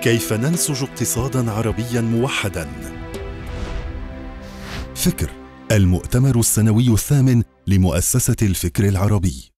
كيف ننسج اقتصادا عربيا موحدا؟ فكر المؤتمر السنوي الثامن لمؤسسة الفكر العربي.